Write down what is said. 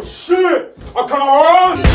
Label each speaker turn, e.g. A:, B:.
A: Oh shit! I can't run!